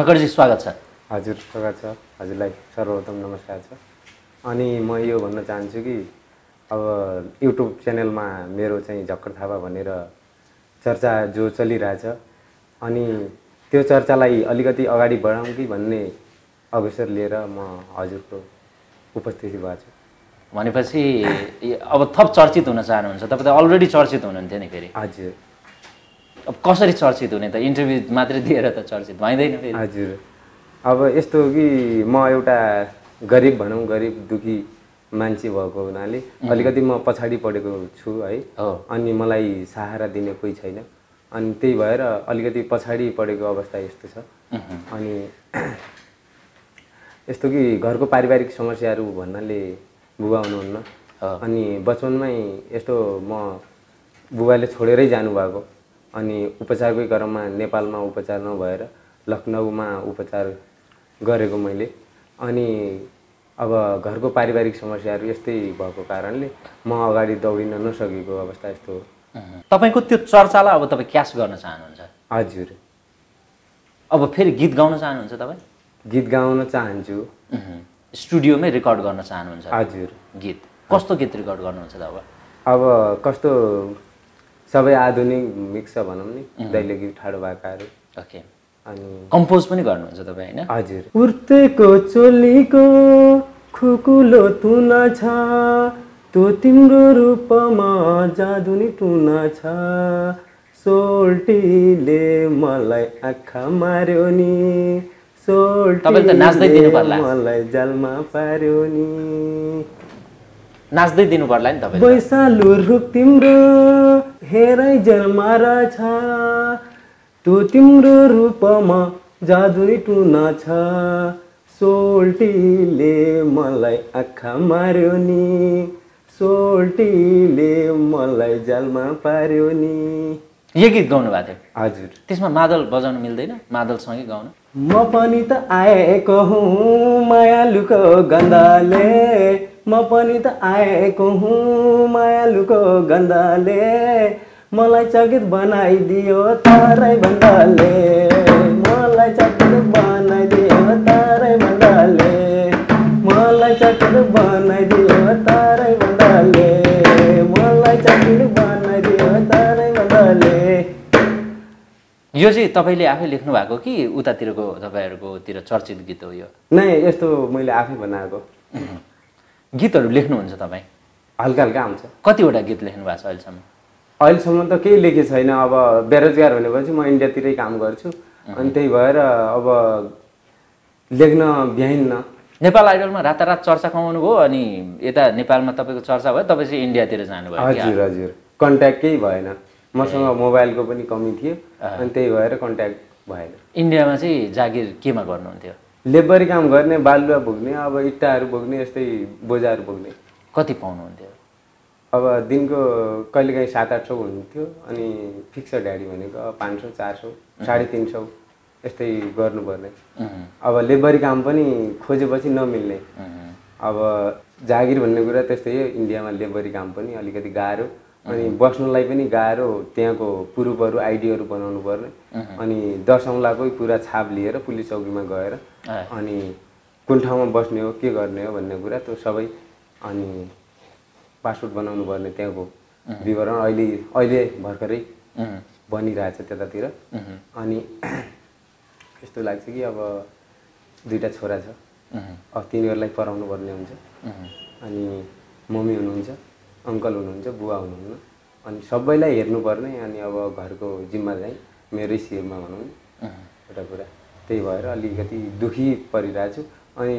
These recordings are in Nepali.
ढकरजी स्वागत छ। हजुर स्वागत छ। हजुरलाई सर्वप्रथम नमस्कार छ। अनि म यो भन्न चाहन्छु कि अब युट्युब च्यानलमा मेरो चाहिँ झक्कर थापा भनेर चर्चा जो चलिरहेछ। अनि त्यो चर्चालाई अलिकति अगाडि बढाउँ कि भन्ने अवसर लिएर म हजुरको उपस्थिति भएको छु। भनेपछि अब थप चर्चित हुन चाहनुहुन्छ। तपाईँ त अलरेडी चर्चित हुनुहुन्थ्यो नि फेरि। हजुर। अब कसरी चर्चित हुने त? इन्टरभ्यू मात्रै दिएर त चर्चित भइँदैन फेरि। हजुर। अब यस्तो हो कि म एउटा गरिब भनौँ गरिब दुखी मान्छे भएको हुनाले अलिकति म पछाडि पढेको छु है। अनि मलाई सहारा दिने कोही छैन। अनि त्यही भएर अलिकति पछाडि पढेको अवस्था यस्तो छ। अनि यस्तो कि घरको पारिवारिक समस्याहरू भन्नाले बुबा हुनुहुन्न। अनि बचपनमै यस्तो म बुबाले छोडेरै जानुभएको। अनि उपचारकै क्रममा नेपालमा उपचार नभएर लखनऊमा उपचार गरेको मैले। अनि अब घरको पारिवारिक समस्याहरू यस्तै भएको कारणले म अगाडि दौडिन नसकेको अवस्था यस्तो हो। तपाईँको त्यो चर्चालाई अब तपाईँ क्यास गर्न चाहनुहुन्छ? हजुर। अब फेरि गीत गाउन चाहनुहुन्छ तपाईँ? गीत गाउन चाहन्छु। स्टुडियोमै रेकर्ड गर्न चाहनुहुन्छ? हजुर। गीत। कस्तो गीत रेकर्ड गर्नुहुन्छ त अब अब कस्तो सबै आधुनिक मिक्स भनौँ नि। दैले गीत ठाडो भाकाहरू ओके। अनि कम्पोज पनि गर्नुहुन्छ तपाईँ होइन? हजुर। कुर्तेको चोलीको खुकुलो तुन छ त्यो तिम्रो रूपमा जादुनी टुन छ। सोल्टीले मलाई आँखा मार्यो नि तपाईँले त नाच्दै सोल्टीले दिनु पर्ला। मलाई जालमा पार्यो नि। नाच्दै दिनु पर्ला नि तपाईँ वैशालु तिम्रो हेरै तिम्रो रूपमा जादुनी टुन छ। सोल्टीले मलाई आँखा मार्यो नि। सोल्टीले मलाई जालमा पार्यो नि। यो गीत गाउनु भएको थियो। हजुर। त्यसमा मादल बजाउनु मिल्दैन? मादलसँगै गाउनु। म पनि त आएको हुँ मायालुको गन्धले। म पनि त आएको हुँ मायालुको गन्धले। मलाई चकित बनाइदियो तारै बन्दाले मलाई चकित बनाइदियो तारै बन्दाले मलाई चकित बनाइदियो तारै बन्दाले मलाई चकित बनाइदियो तारै बन्दाले यो चाहिँ तपाईँले आफै लेख्नु भएको कि उतातिरको तपाईँहरूकोतिर चर्चित गीत हो यो? नै यस्तो मैले आफै बनाएको। गीतहरू लेख्नुहुन्छ तपाईँ? हल्का हल्का आउँछ। कतिवटा गीत लेख्नु भएको छ अहिलेसम्म? अहिलेसम्म त केही लेखेको छैन। अब बेरोजगार भनेपछि म इन्डियातिरै काम गर्छु। अनि त्यही भएर अब लेख्न भ्याइन्न। नेपाल आइडलमा रातारात चर्चा कमाउनु भयो अनि यता नेपालमा तपाईँको चर्चा भयो तपाईँ चाहिँ इन्डियातिर जानुभयो? हजुर हजुर। कन्ट्याक्ट केही भएन। मसँग मोबाइलको पनि कमी थियो। अनि त्यही भएर कन्ट्याक्ट भएन। इन्डियामा चाहिँ जागिर केमा गर्नुहुन्थ्यो? लेबरी काम गर्ने बालुवा बोक्ने अब इट्टाहरू बोक्ने यस्तै बोजाहरू बोक्ने कति पाउनुहुन्थ्यो? अब दिनको कहिलेकाहीँ सात आठ सौ हुन्थ्यो अनि फिक्स ड्याडी भनेको पाँच सौ चार सौ साढे तिन सौ यस्तै गर्नुपर्ने। अब लेबरी काम पनि खोजेपछि नमिल्ने। अब जागिर भन्ने कुरा त्यस्तै हो इन्डियामा लेबरी काम पनि अलिकति गाह्रो अनि बस्नुलाई पनि गाह्रो त्यहाँको प्रुफहरू आइडीहरू बनाउनु पर्ने अनि दस औँलाकै पुरा छाप लिएर पुलिस चौकीमा गएर अनि कुन ठाउँमा बस्ने हो के गर्ने हो भन्ने कुरा त्यो सबै अनि पासपोर्ट बनाउनु पर्ने त्यहाँको विवरण अहिले अहिले भर्खरै बनिरहेछ त्यतातिर। अनि यस्तो लाग्छ कि अब दुईवटा छोरा छ। अब तिनीहरूलाई पढाउनु पर्ने हुन्छ। अनि मम्मी हुनुहुन्छ अङ्कल हुनुहुन्छ बुवा हुनुहुन्न। अनि सबैलाई हेर्नुपर्ने अनि अब घरको जिम्मा चाहिँ मेरै शिरमा भनौँ एउटा कुरा। त्यही भएर अलिकति दुखी परिरहेको छु अनि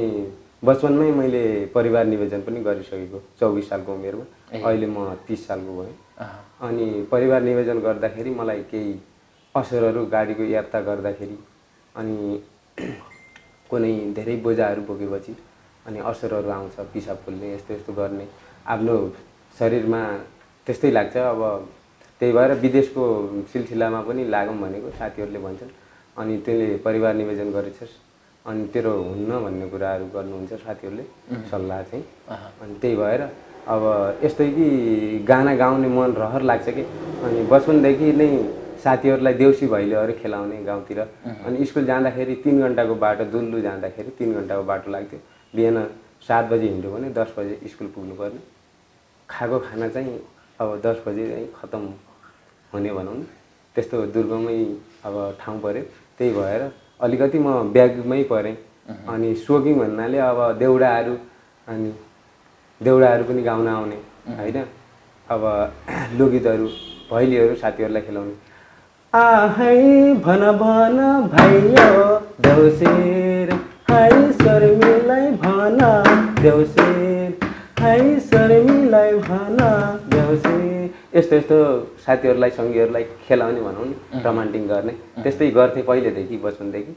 बचपनमै मैले परिवार निवेदन पनि गरिसकेको चौबिस सालको उमेरमा। अहिले म तिस सालको भएँ। अनि परिवार निवेदन गर्दाखेरि मलाई केही असरहरू गाडीको यात्रा गर्दाखेरि अनि कुनै धेरै बोजाहरू बोकेपछि अनि असरहरू आउँछ पिसाब पोल्ने यस्तो यस्तो गर्ने। आफ्नो शरीरमा त्यस्तै लाग्छ। अब त्यही भएर विदेशको सिलसिलामा पनि लागौँ भनेको साथीहरूले भन्छन्। अनि त्यसले परिवार निवेदन गरेछस्। अनि तेरो हुन्न भन्ने कुराहरू गर्नुहुन्छ साथीहरूले सल्लाह चाहिँ। अनि त्यही भएर अब यस्तै कि गाना गाउने मन रहर लाग्छ कि। अनि बचपनदेखि नै साथीहरूलाई देउसी भैलोहरू खेलाउने गाउँतिर। अनि स्कुल जाँदाखेरि तिन घन्टाको बाटो दुल्लु जाँदाखेरि तिन घन्टाको बाटो लाग्थ्यो। बिहान सात बजी हिँड्यो भने दस बजे स्कुल पुग्नुपर्ने। खाएको खाना चाहिँ अब दस बजे चाहिँ खतम हुने भनौँ न। त्यस्तो दुर्गमै अब ठाउँ पऱ्यो। त्यही भएर अलिकति म ब्यागमै परेँ। अनि सोकिङ भन्नाले अब देउडाहरू अनि देउडाहरू पनि गाउन आउने होइन? अब लोकगीतहरू भैलीहरू साथीहरूलाई खेलाउने। आहै भन भन भाइयो देउसेर है शर्मीलाई भन देउसेर है शर्मीलाई भन देउसेर। यस्तो यस्तो साथीहरूलाई सङ्गीहरूलाई खेलाउने भनौँ न रोमान्टिङ गर्ने। त्यस्तै गर्थेँ पहिलेदेखि बचपनदेखि।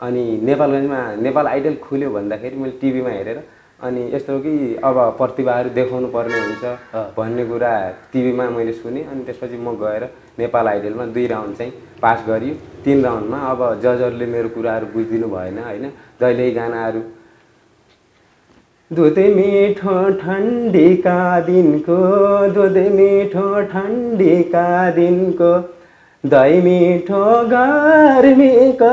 अनि नेपालगञ्जमा नेपाल आइडल खुल्यो भन्दाखेरि मैले टिभीमा हेरेर अनि यस्तो कि अब प्रतिभाहरू देखाउनु पर्ने हुन्छ भन्ने कुरा टिभीमा मैले सुनेँ अनि त्यसपछि म गएर नेपाल आइडलमा दुई राउन्ड चाहिँ पास गरियो। तिन राउन्डमा अब जजहरूले मेरो कुराहरू बुझिदिनु भएन होइन। जहिले गानाहरू दुध मिठो ठन्डीका दिनको दुध मिठो ठन्डीका दिनको दही मिठो गर्मीको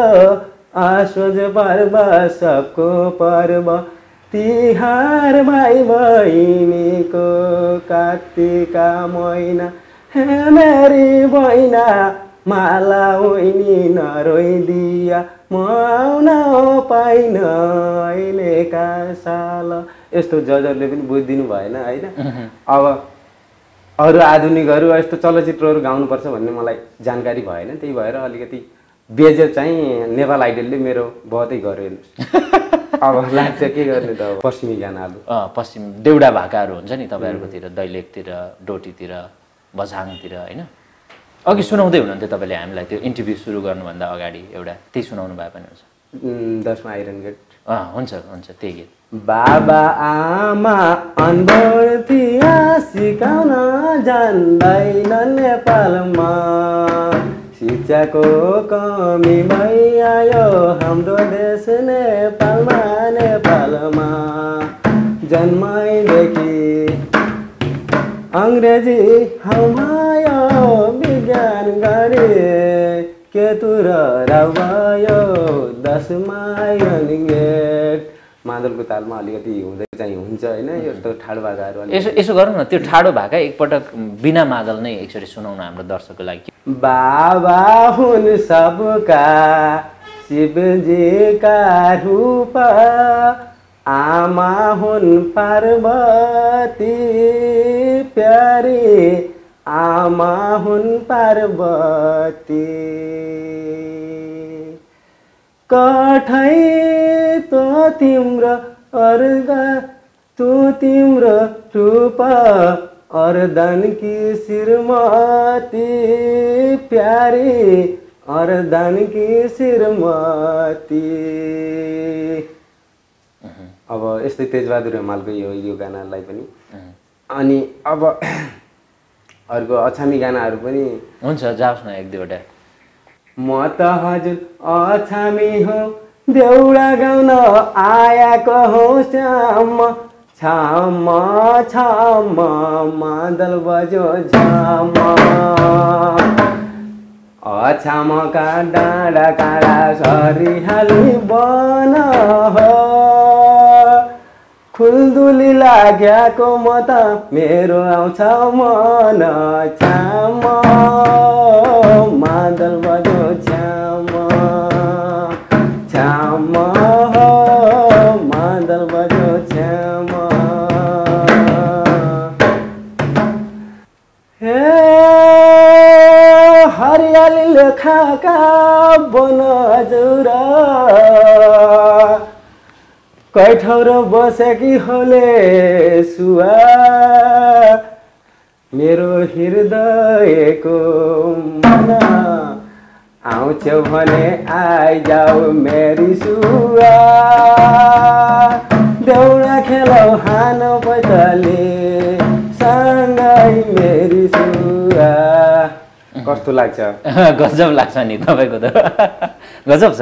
आसोज पर्व सबको पर्व तिहार भाइ बहिनीको कात्तिका महिना हे मेरी बहिना माला ओइनी नरोइदिया म आउन पाइन अहिलेका साल। यस्तो जजहरूले पनि बुझिदिनु भएन होइन? अब अरू आधुनिकहरू यस्तो चलचित्रहरू गाउनुपर्छ भन्ने मलाई जानकारी भएन। त्यही भएर अलिकति बेजे चाहिँ नेपाल आइडलले मेरो बहुतै गर्यो हेर्नुहोस्। अब लाग्छ के गर्ने त पश्चिमी गानाहरू। पश्चिम देउडा भाकाहरू हुन्छ नि तपाईँहरूकोतिर दैलेखतिर डोटीतिर बझाङतिर होइन? अघि सुनाउँदै हुनुहुन्थ्यो तपाईँले हामीलाई त्यो इन्टरभ्यू सुरु गर्नुभन्दा अगाडि एउटा त्यही सुनाउनु भए पनि हुन्छ। दसमा आइरन गेट। अँ हुन्छ हुन्छ त्यही गीत। बाबा आमा थिया सिकाउन जान्दैन नेपालमा। शिक्षाको कमी भइआयो हाम्रो देश नेपालमा नेपालमा। जन्मैदेखि अङ्ग्रेजी हमायो विज्ञान गरे केतुर भयो दसमा गेट मादलको तालमा अलिकति हुँदै चाहिँ हुन्छ होइन यस्तो ठाडो भाकाहरू यसो यसो गरौँ न त्यो ठाडो भाका एकपटक बिना मादल नै एकचोटि सुनाउन हाम्रो दर्शकको लागि। बाबा हुन् सबका शिवजीका रूप आमा हुन् पार्वती प्यारी। आमा हुन् पार्वती। कठै तो तिम्रो अर्ग तँ तिम्रो रूप अर्दन कि श्रीमती। प्यारी अर्दन कि श्रीमती। अब यस्तै तेजबहादुर हिमालको यो यो गानालाई पनि। अनि अब अर्को अछामी गानाहरू पनि। हुन्छ जाओस् न एक दुईवटा। म त हजुर अछामी हो देउडा गाउन आएको हो श्याम छाम छाम मादल बजो झाम। अछामका डाँडा काँडा सरिहाली बन हो। खुलदुली लाग्याको म त मेरो आउँछ मन छ्याम। मादल बजो छ्याम। छ्याम हो। मादल बजो छ्याम। हे हरियाली लेखाका बन कैठौर बसेकी होले सुवा। मेरो हृदयको आउँछौ भने आइजाऊ मेरी सुवा। देउडा खेलौ हान पैताले सँगै मेरी सुवा। कस्तो लाग्छ? गजब लाग्छ नि तपाईँको त। गजब छ।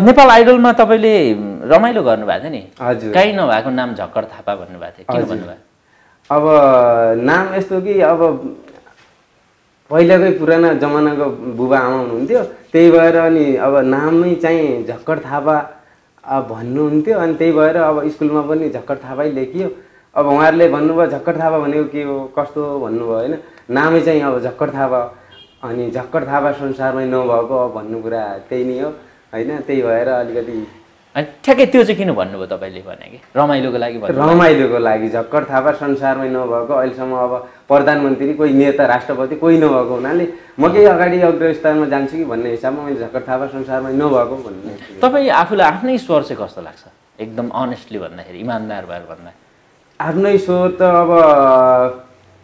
नेपाल आइडलमा तपाईँले रमाइलो गर्नुभएको थियो नि। हजुर। काहीँ नभएको नाम झक्कर थापा भन्नुभएको थियो। किन। भन्नुभयो? अब नाम यस्तो कि अब पहिलाकै पुराना जमानाको बुबा आमा हुनुहुन्थ्यो। त्यही भएर अनि अब नामै चाहिँ झक्कड थापा अब भन्नुहुन्थ्यो। अनि त्यही भएर अब स्कुलमा पनि झक्कड थापै लेखियो। अब उहाँहरूले भन्नुभयो झक्कड थापा भनेको के हो? कस्तो हो? भन्नुभयो होइन। नामै चाहिँ अब झक्कड थापा अनि झक्कड थापा संसारमै नभएको भन्नु कुरा त्यही नै हो। होइन त्यही भएर अलिकति अनि ठ्याक्कै त्यो चाहिँ किन भन्नुभयो तपाईँले भने कि? रमाइलोको लागि रमाइलोको लागि झक्कड थापा संसारमै नभएको अहिलेसम्म अब प्रधानमन्त्री कोही नेता राष्ट्रपति कोही नभएको हुनाले म केही अगाडि अग्रस्थानमा जान्छु कि भन्ने हिसाबमा मैले झक्कड थापा संसारमै नभएको भन्ने तपाईँ आफूलाई आफ्नै स्वर चाहिँ कस्तो लाग्छ? एकदम अनेस्टली भन्दाखेरि इमान्दार भएर भन्दा। आफ्नै स्वर त अब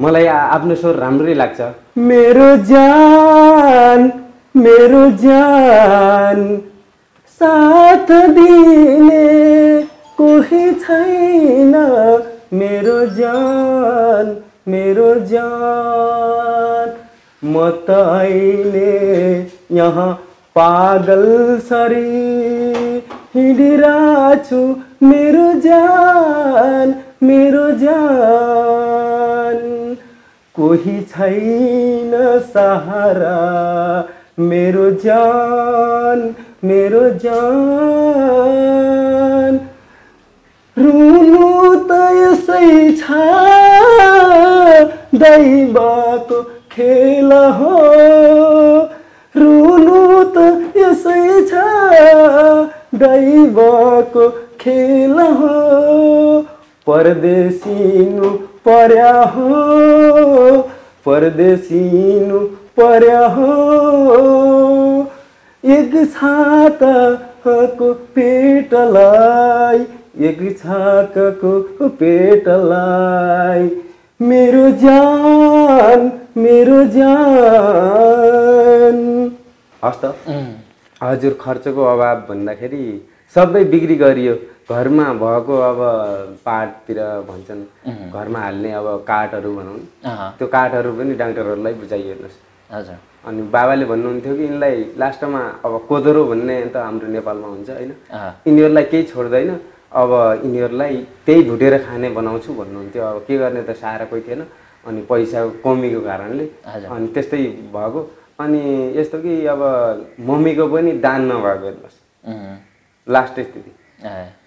मलाई आफ्नो स्वर राम्रै लाग्छ। मेरो जान मेरो जान साथ दिने कोही छैन। मेरो जान मेरो जान म त अहिले यहाँ पागल सरी हिँडिरहेछु। मेरो जान मेरो जान। कोही छैन सहारा। मेरो जान मेरो जान। रुनु त यसै छ। दैवको खेल हो। रुनु त यसै छ। दैवको खेल हो। परदेशिनु पर्या हो परदेशिनु पर्या हो। एक छाकाको पेटलाई एक छाकाको पेटलाई मेरो जान मेरो जान। हस् त। हजुर खर्चको अभाव भन्दाखेरि सबै बिक्री गरियो। घरमा भएको अब पाटतिर भन्छन् घरमा हाल्ने अब काठहरू भनौँ। त्यो काठहरू पनि डाक्टरहरूलाई बुझाइहेर्नुहोस् हजुर। अनि बाबाले भन्नुहुन्थ्यो कि यिनलाई लास्टमा अब कोदरो भन्ने त हाम्रो नेपालमा हुन्छ होइन? यिनीहरूलाई केही छोड्दैन अब यिनीहरूलाई त्यही भुटेर खाने बनाउँछु भन्नुहुन्थ्यो। अब के गर्ने त सारा कोही थिएन। अनि पैसाको कमीको कारणले। अनि त्यस्तै भएको। अनि यस्तो कि अब मम्मीको पनि दान नभएको हेर्नुहोस्। लास्ट स्थिति।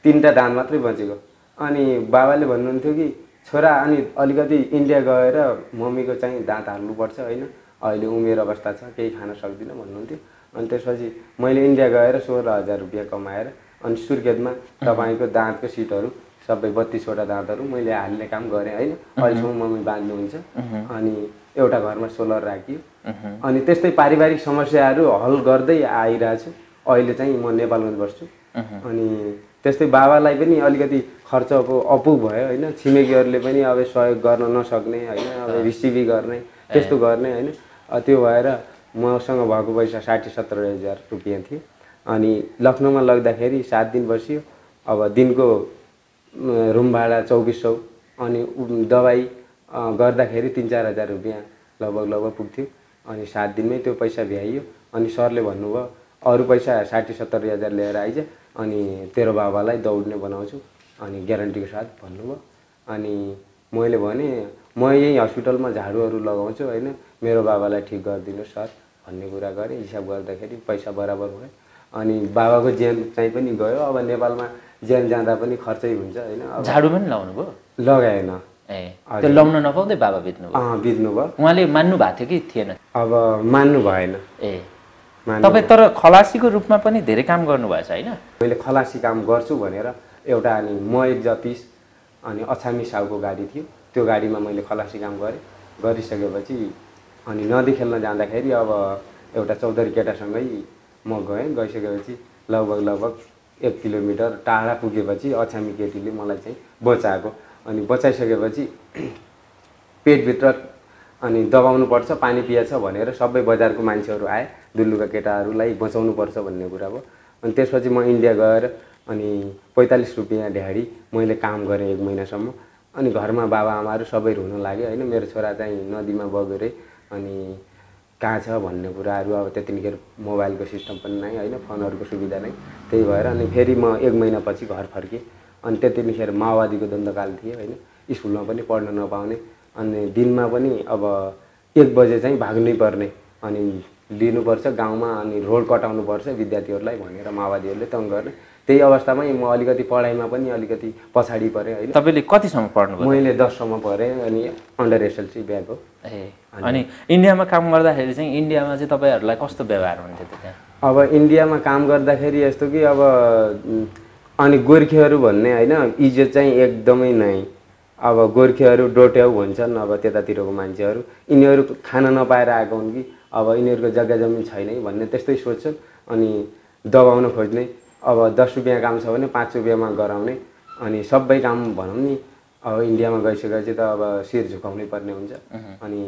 तिनवटा दान मात्रै बचेको। अनि बाबाले भन्नुहुन्थ्यो कि छोरा अनि अलिकति इन्डिया गएर मम्मीको चाहिँ दाँत हाल्नुपर्छ होइन? अहिले उमेर अवस्था छ केही खान सक्दिनँ भन्नुहुन्थ्यो। अनि त्यसपछि मैले इन्डिया गएर सोह्र हजार रुपियाँ कमाएर अनि सुर्खेतमा तपाईँको दाँतको सिटहरू सबै बत्तिसवटा दाँतहरू मैले हाल्ने काम गरेँ होइन? अहिलेसम्म मम्मी बाँध्नुहुन्छ। अनि एउटा घरमा सोलर राखियो। अनि त्यस्तै पारिवारिक समस्याहरू हल गर्दै आइरहेछु। अहिले चाहिँ म नेपालमा बस्छु। अनि त्यस्तै बाबालाई पनि अलिकति खर्चको अपुग भयो होइन छिमेकीहरूले पनि अब सहयोग गर्न नसक्ने होइन अब रिसिभी गर्ने त्यस्तो गर्ने होइन। त्यो भएर मसँग भएको पैसा साठी सत्तर हजार रुपियाँ थियो अनि लखनऊमा लग्दाखेरि सात दिन बसियो। अब दिनको रुम भाडा चौबिस सौ। अनि दबाई गर्दाखेरि तिन चार हजार रुपियाँ लगभग लगभग पुग्थ्यो। अनि सात दिनमै त्यो पैसा भ्याइयो। अनि सरले भन्नुभयो अरू पैसा साठी सत्तर हजार लिएर आइज अनि तेरो बाबालाई दौड्ने बनाउँछु अनि ग्यारेन्टीको साथ भन्नुभयो। अनि मैले भने म यही हस्पिटलमा झाडुहरू लगाउँछु होइन? मेरो बाबालाई ठिक गरिदिनु सर भन्ने कुरा गरेँ। हिसाब गर्दाखेरि पैसा बराबर भयो। अनि बाबाको ज्यान चाहिँ पनि गयो। अब नेपालमा ज्यान जाँदा पनि खर्चै हुन्छ होइन? झाडु पनि लाउनु भयो लगाएन। ए त्यो लाउन नपाउँदै बाबा बित्नु भयो बित्नु भयो उहाँले मान्नु भएको थियो कि थिएन? अब मान्नु भएन। ए। तपाईँ तर खलासीको रूपमा पनि धेरै काम गर्नुभएछ होइन? मैले खलासी काम गर्छु भनेर एउटा अनि म एक जतिस अनि अछामी साउको गाडी थियो त्यो गाडीमा मैले खलासी काम गरेँ। गरिसकेपछि अनि नदी खेल्न जाँदाखेरि अब एउटा चौधरी केटासँगै म गएँ। गइसकेपछि लगभग लगभग एक किलोमिटर टाढा पुगेपछि अछामी केटीले मलाई चाहिँ बचाएको अनि बचाइसकेपछि पेटभित्र अनि दबाउनुपर्छ पानी पिएछ भनेर सबै बजारको मान्छेहरू आए दुल्लुका केटाहरूलाई बचाउनुपर्छ भन्ने कुरा भयो। अनि त्यसपछि म इन्डिया गएर अनि पैँतालिस रुपियाँ ढ्याडी मैले काम गरेँ एक महिनासम्म। अनि घरमा बाबा आमाहरू सबै रुन लाग्यो होइन मेरो छोरा चाहिँ नदीमा बग्यो रे अनि कहाँ छ भन्ने कुराहरू अब त्यतिखेर मोबाइलको सिस्टम पनि नै होइन फोनहरूको सुविधा नै त्यही भएर अनि फेरि म एक महिनापछि घर फर्केँ। अनि त्यतिखेर माओवादीको द्वन्द्वकाल थियो होइन स्कुलमा पनि पढ्न नपाउने। अनि दिनमा पनि अब एक बजे चाहिँ भाग्नै पर्ने अनि लिनुपर्छ गाउँमा अनि रोड कटाउनुपर्छ विद्यार्थीहरूलाई भनेर माओवादीहरूले तङ गर्ने। त्यही अवस्थामै म अलिकति पढाइमा पनि अलिकति पछाडि परेँ होइन। तपाईँले कतिसम्म पढ्नुभयो? मैले दससम्म पढेँ अनि अन्डर एसएलसी हो ए अनि इन्डियामा काम गर्दाखेरि चाहिँ इन्डियामा चाहिँ तपाईँहरूलाई कस्तो व्यवहार हुन्थ्यो त्यहाँ? अब इन्डियामा काम गर्दाखेरि यस्तो कि अब अनि गोर्खेहरू भन्ने होइन इज्जत चाहिँ एकदमै नै अब गोर्खेहरू डोट्याउ भन्छन् अब त्यतातिरको मान्छेहरू। यिनीहरू खान नपाएर आएको हुन् कि अब यिनीहरूको जग्गा जमिन छैन है भन्ने त्यस्तै सोच्छन् अनि दबाउन खोज्ने। अब दस रुपियाँ काम छ भने पाँच रुपियाँमा गराउने। अनि सबै काम भनौँ नि अब इन्डियामा गइसकेपछि त अब शिर झुकाउनै पर्ने हुन्छ। अनि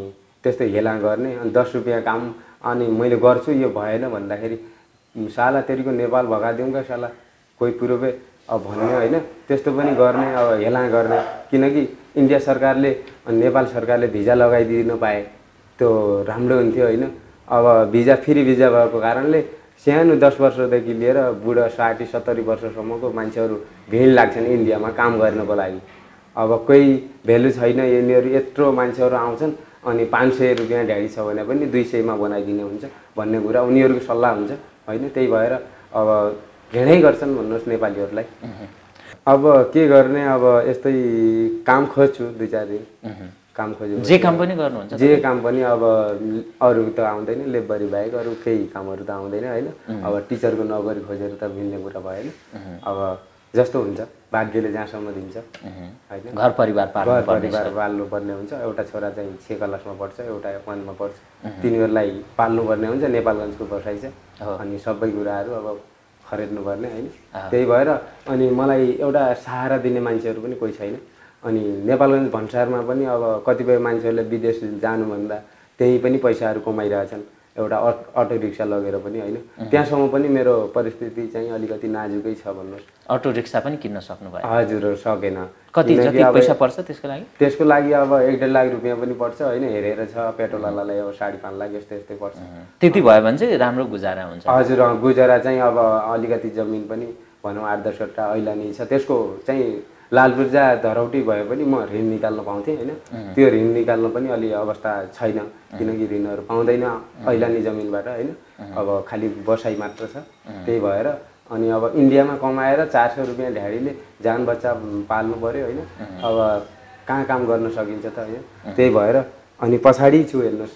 त्यस्तो हेला गर्ने अनि दस रुपियाँ काम अनि मैले गर्छु यो भएन भन्दाखेरि "उम्, साला तेरिको नेपाल भगाइदिउँ क्या साला कोही कुरो अब भन्ने होइन त्यस्तो पनि गर्ने अब हेला गर्ने। किनकि इन्डिया सरकारले नेपाल सरकारले भिजा लगाइदिनु पाए त्यो राम्रो हुन्थ्यो होइन। अब भिजा फ्री भिजा भएको कारणले सानो दस वर्षदेखि लिएर बुढा साठी सत्तरी वर्षसम्मको मान्छेहरू भिड लाग्छन् इन्डियामा काम गर्नको लागि। अब कोही भेल्यु छैन यिनीहरू यत्रो मान्छेहरू आउँछन् अनि पाँच सय रुपियाँ ढ्याडी छ भने पनि दुई सयमा बनाइदिने हुन्छ भन्ने कुरा उनीहरूको सल्लाह हुन्छ होइन? त्यही भएर अब घृणै गर्छन् भन्नुहोस् नेपालीहरूलाई। अब के गर्ने अब यस्तै काम खोज्छु दुई चार दिन। काम खोज्यो जे काम पनि गर्नुहुन्छ जे काम पनि अब अरू त आउँदैन लेबरी बाहेक अरू केही कामहरू त आउँदैन होइन? अब टिचरको नोकरी खोजेर त मिल्ने कुरा भएन। अब जस्तो हुन्छ भाग्यले जहाँसम्म दिन्छ। होइन? घर परिवार घर परिवार पाल्नुपर्ने हुन्छ। एउटा छोरा चाहिँ छ क्लासमा पढ्छ एउटा वानमा पढ्छ। तिनीहरूलाई पाल्नुपर्ने हुन्छ नेपालगञ्जको बसाइ छ अनि सबै कुराहरू अब खरिद्नुपर्ने होइन? त्यही भएर अनि मलाई एउटा सहारा दिने मान्छेहरू पनि कोही छैन। अनि नेपालगञ्ज भन्सारमा पनि अब कतिपय मान्छेहरूले विदेश जानुभन्दा त्यहीँ पनि पैसाहरू कमाइरहेछन्। एउटा अट अटो रिक्सा लगेर पनि होइन। त्यहाँसम्म पनि मेरो परिस्थिति चाहिँ अलिकति नाजुकै छ भन्नुहोस्। अटो रिक्सा पनि किन्न सक्नुभयो। हजुर सकेन। कति जति पैसा पर्छ त्यसको लागि? त्यसको लागि अब एक डेढ लाख रुपियाँ पनि पर्छ होइन हेरेर छ। पेट्रोलवालालाई अब साढे पाँच लाख यस्तै यस्तै पर्छ। त्यति भयो भने चाहिँ राम्रो गुजारा हुन्छ। हजुर गुजरा चाहिँ अब अलिकति जमिन पनि भनौँ आठ दसवटा ऐलानी छ। त्यसको चाहिँ लालबुर्जा धरौटी भए पनि म ऋण निकाल्न पाउँथेँ होइन? त्यो ऋण निकाल्न पनि अलि अवस्था छैन किनकि ऋणहरू पाउँदैन ऐलानी जमिनबाट होइन? अब खालि बसाइ मात्र छ त्यही भएर अनि अब इन्डियामा कमाएर चार सय रुपियाँ ढ्याडीले जान बच्चा पाल्नु पऱ्यो होइन? अब कहाँ काम गर्न सकिन्छ त होइन? त्यही भएर अनि पछाडि छु हेर्नुहोस्।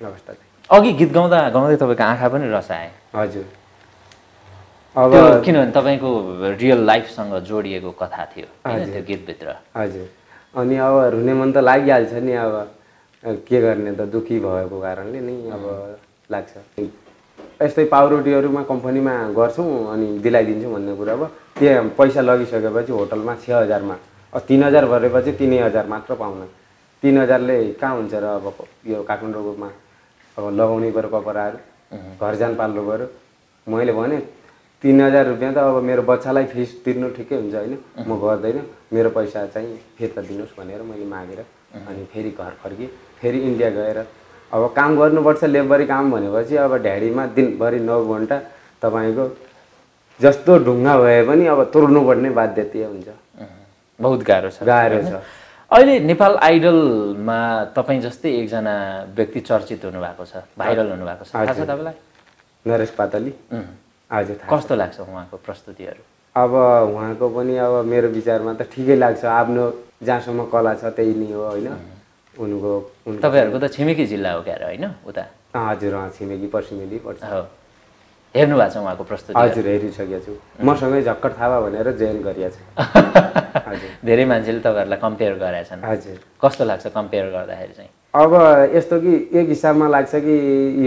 अवस्था। अघि गीत गाउँदा गाउँदै तपाईँको आँखा पनि रसाए। हजुर। अब किनभने तपाईँको रियल लाइफसँग जोडिएको कथा थियो त्यो गीतभित्र? हजुर। अनि अब रुने मन त लागिहाल्छ नि अब के गर्ने त दुःखी भएको कारणले नै अब लाग्छ। यस्तै पाउरोटीहरूमा कम्पनीमा गर्छौँ अनि दिलाइदिन्छौँ भन्ने कुरा अब। त्यहाँ पैसा लगिसकेपछि होटलमा छ हजारमा अब तिन हजार भरेपछि तिनै हजार मात्र पाउन। तिन हजारले कहाँ हुन्छ र अब यो काठमाडौँमा अब लगाउनै पऱ्यो कपडाहरू घर जान पाल्नु पऱ्यो मैले भने तिन हजार रुपियाँ त अब मेरो बच्चालाई फिस तिर्नु ठिकै हुन्छ होइन। म गर्दैन। मेरो पैसा चाहिँ फिर्ता दिनुहोस् भनेर मैले मागेर अनि फेरि घर फर्केँ फेरि इन्डिया गएर अब काम गर्नुपर्छ लेबरी काम भनेपछि अब ढ्याडीमा दिनभरि नौ घन्टा तपाईँको जस्तो ढुङ्गा भए पनि अब तोड्नुपर्ने बाध्यता हुन्छ। बहुत गाह्रो छ। गाह्रो छ। अहिले नेपाल आइडलमा तपाईँ जस्तै एकजना व्यक्ति चर्चित हुनुभएको छ भाइरल हुनुभएको छ। थाहा छ तपाईँलाई? नरेश पातली. हजुर कस्तो लाग्छ उहाँको प्रस्तुतिहरू? अब उहाँको पनि अब मेरो विचारमा त ठिकै लाग्छ। आफ्नो जहाँसम्म कला छ त्यही नै हो होइन? उनको तपाईँहरूको त छिमेकी जिल्ला हो क्यारे होइन उता? हजुर छिमेकी पश्चिमेली पर्छ। हो। हेर्नु भएको छ उहाँको प्रस्तुति हजुर हेरिसकेको छु। मसँगै झक्कड थापा भनेर जोइन गरिएको छु। धेरै मान्छेले तपाईँहरूलाई कम्पेयर गरेका छन्। हजुर। कस्तो लाग्छ कम्पेयर गर्दाखेरि चाहिँ? अब यस्तो कि एक हिसाबमा लाग्छ कि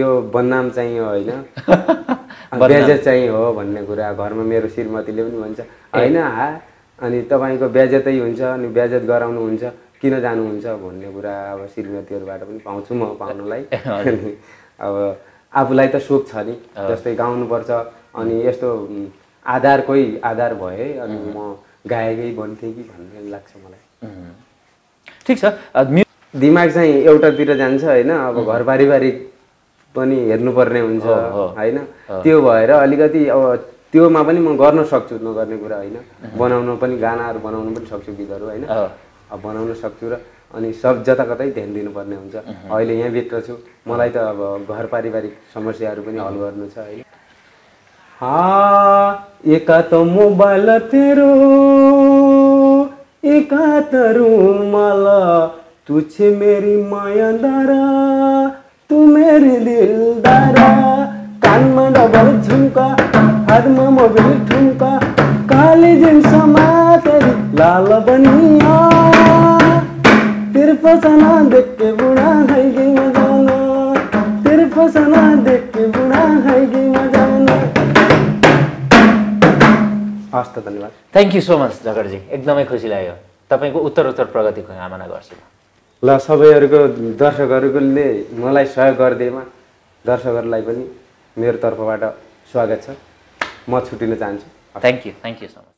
यो बदनाम चाहिँ हो होइन? बेजेत चाहिँ हो भन्ने कुरा घरमा मेरो श्रीमतीले पनि भन्छ। होइन हा? अनि तपाईँको बेजेतै हुन्छ अनि बेजेत गराउनु हुन्छ किन जानुहुन्छ भन्ने कुरा अब श्रीमतीहरूबाट पनि पाउँछु म पाउनुलाई। अनि अब आफूलाई त सोख छ नि जस्तै गाउनुपर्छ। अनि यस्तो उम्, आधार भए अनि म गायकै बन्थेँ कि भन्ने लाग्छ मलाई. ठिक छ। दिमाग चाहिँ एउटातिर जान्छ होइन अब घर पारिवारिक पनि हेर्नुपर्ने हुन्छ होइन? त्यो भएर अलिकति अब त्योमा पनि म गर्न सक्छु नगर्ने कुरा होइन। बनाउन पनि गानाहरू बनाउनु पनि सक्छु गीतहरू होइन। अब बनाउन सक्छु र अनि सब जता कतै ध्यान दिनुपर्ने हुन्छ। अहिले यहाँभित्र छु। मलाई त अब घर पारिवारिक समस्याहरू पनि हल गर्नु छ होइन? हाँ एका तो मोबाइल तेरो एका त रुमाल तू छे मेरी माया दारा तू मेरी दिलदारा कानमा डबल झुमका हातमा मोबिल ठुम्का। काली जिन्समा तेरी लाल बनिया। तेरे फसाना देख के बुढ़ा है गई मजाना तेरे फसाना देख के बुढ़ा है गई मजाना हस् त धन्यवाद। थ्याङ्क यू सो मच झगडजी एकदमै खुसी लाग्यो। तपाईँको उत्तर उत्तर प्रगतिको कामना गर्छु ल सबैहरूको दर्शकहरूले मलाई सहयोग गरिदिएमा दर्शकहरूलाई पनि मेरो तर्फबाट स्वागत छ। म छुट्टिन चाहन्छु। Thank you thank you so much